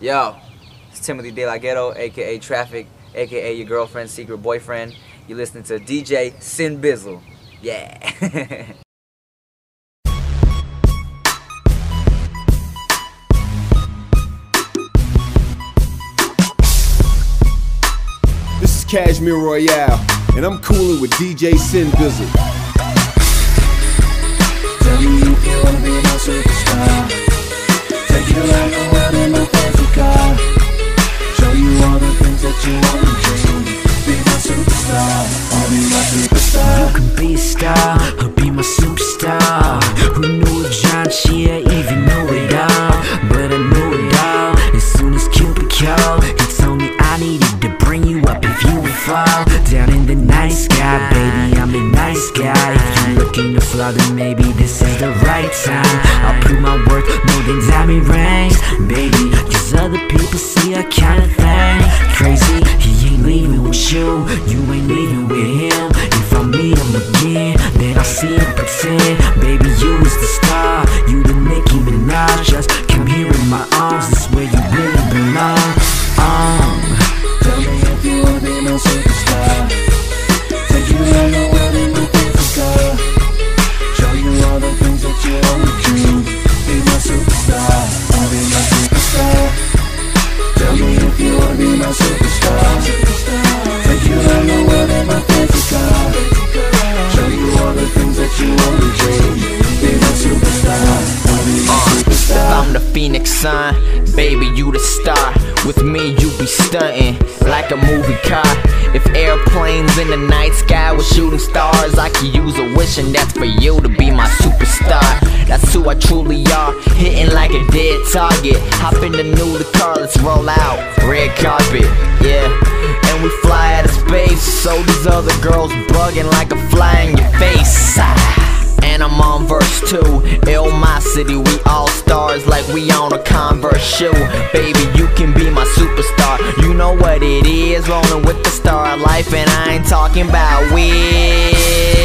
Yo, it's Timothy De La Ghetto, aka Traphik, aka your girlfriend's secret boyfriend. You're listening to DJ Sinbizzle. Yeah. This is Kajmir Royale, and I'm cooling with DJ Sinbizzle. Baby. I'm the nice guy. If you're looking to fly, then maybe this is the right time. I'll prove my worth more than diamond rings, baby. Cause other people see a kind of thing crazy. He ain't leaving with you, you ain't leaving with him. If I meet him again, then I'll see him pretend. Baby, you is the star, you the Nicki Minaj. Just come here in my arms, this where phoenix sun, baby, you the star. With me, you be stunting like a movie car. If airplanes in the night sky were shooting stars, I could use a wish, that's for you to be my superstar. I truly are, hitting like a dead target. Hop in the new car, let's roll out. Red carpet, yeah. And we fly out of space, so these other girls bugging like a fly in your face. And I'm on verse 2 Illmocity, we all stars like we on a Converse shoe Baby, you can be my superstar You know what it is, rolling with the star of life And I ain't talking about whiz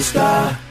superstar.